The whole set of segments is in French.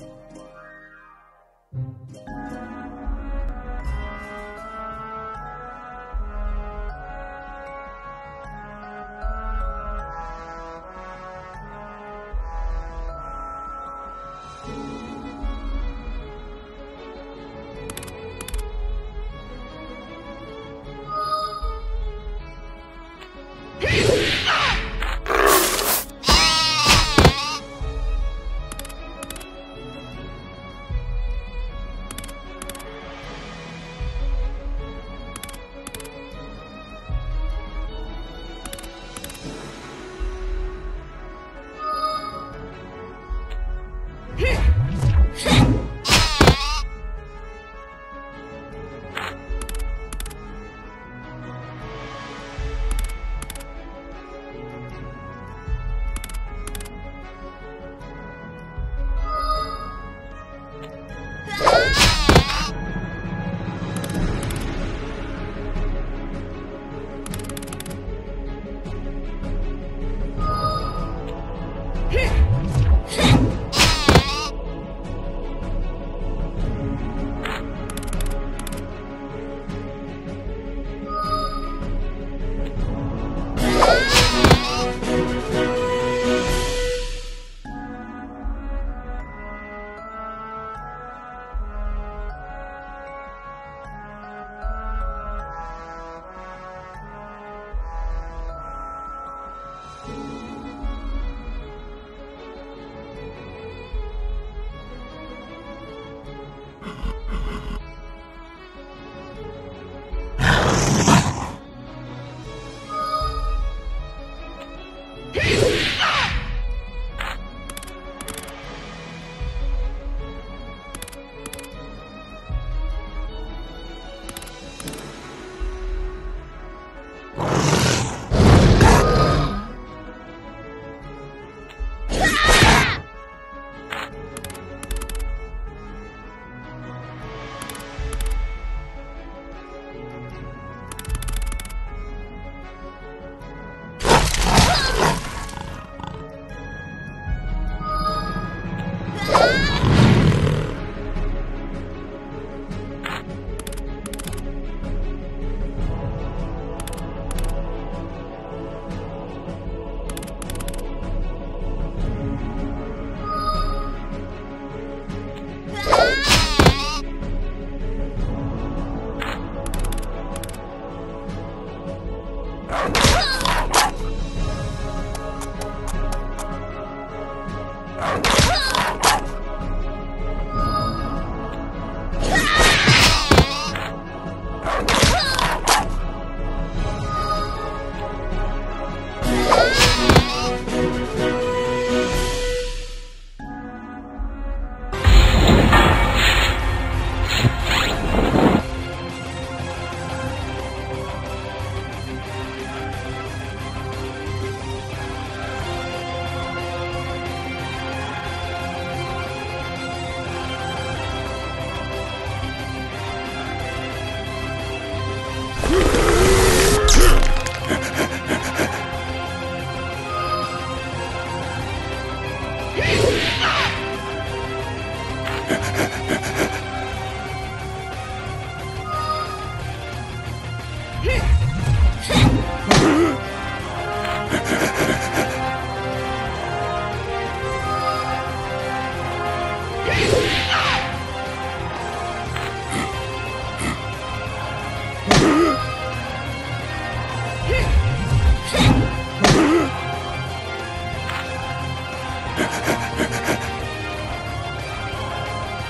え?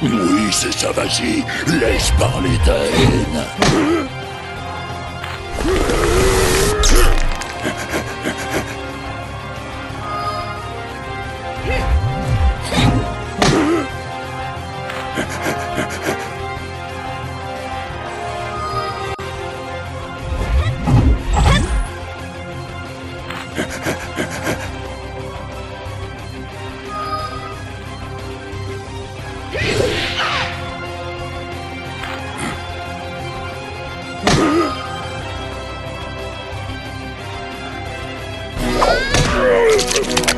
Oui, c'est ça, vas-y, laisse parler ta haine. Oh,